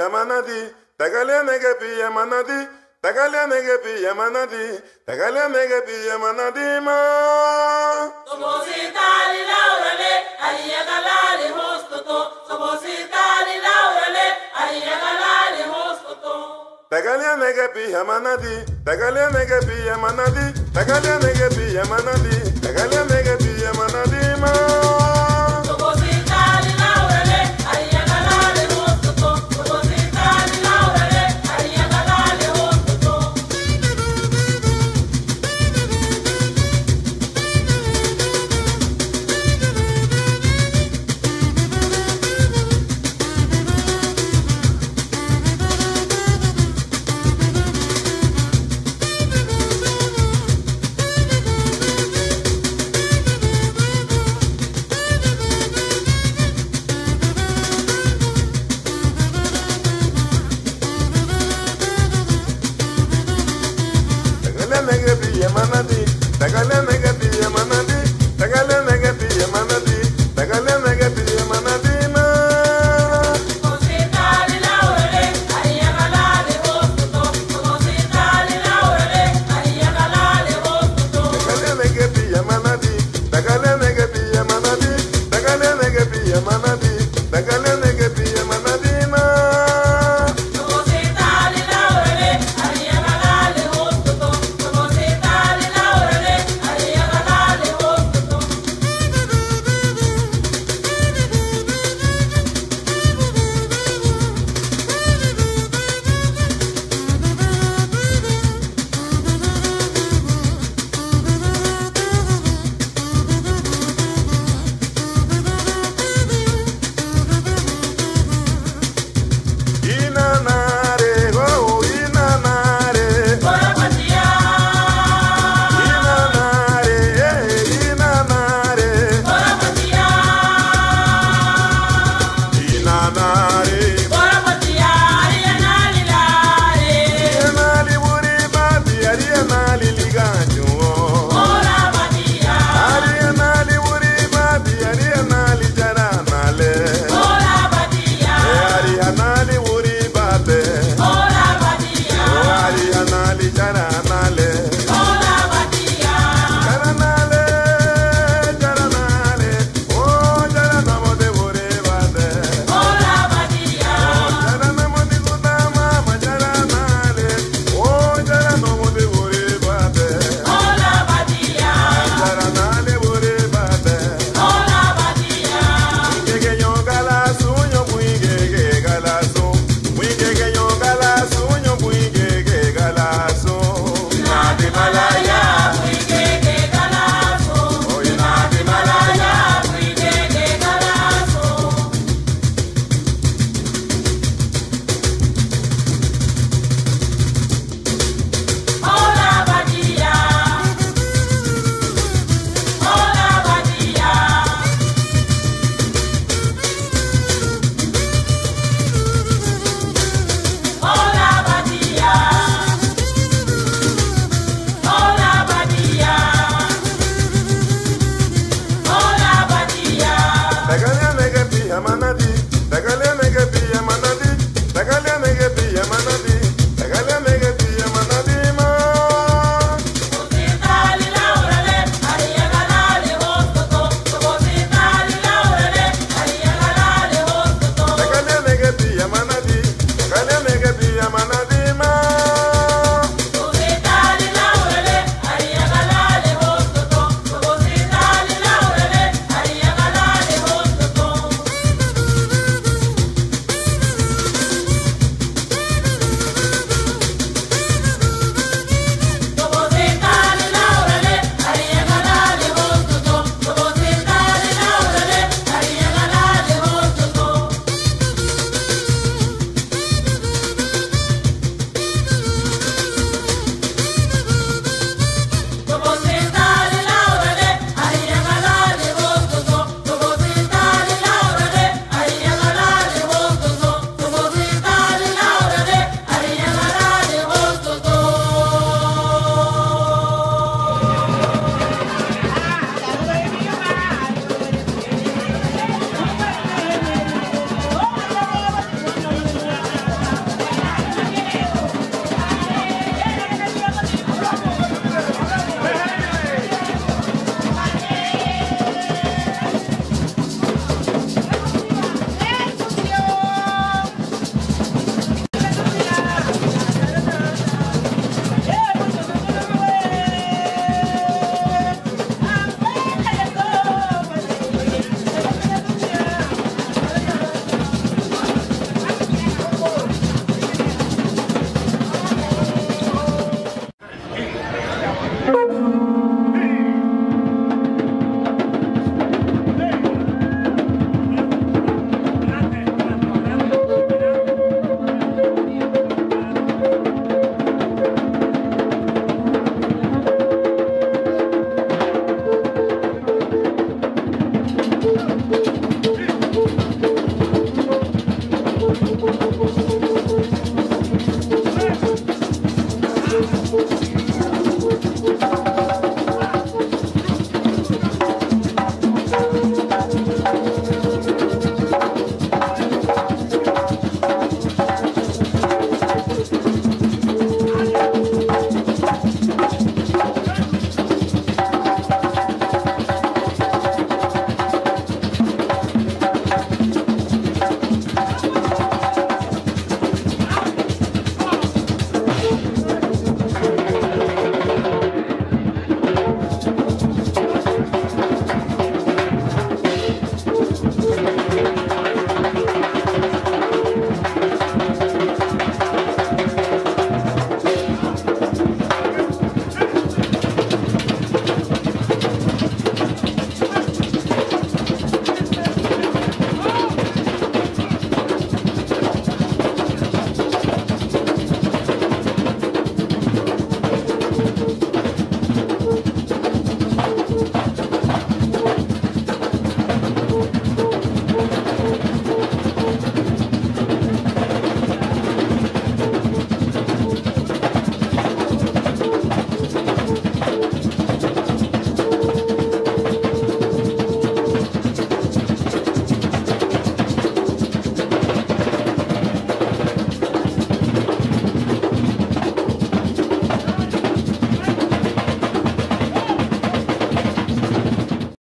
piyamanadi tagalia nege piyamanadi tagalia nege piyamanadi tagalia nege piyamanadi ma Sobositali laurale, aliyagalali hostoto. Sobositali laurale, aliyagalali hostoto. tagalia nege nege piyamanadi tagalia nege piyamanadi tagalia nege Daganam llaman a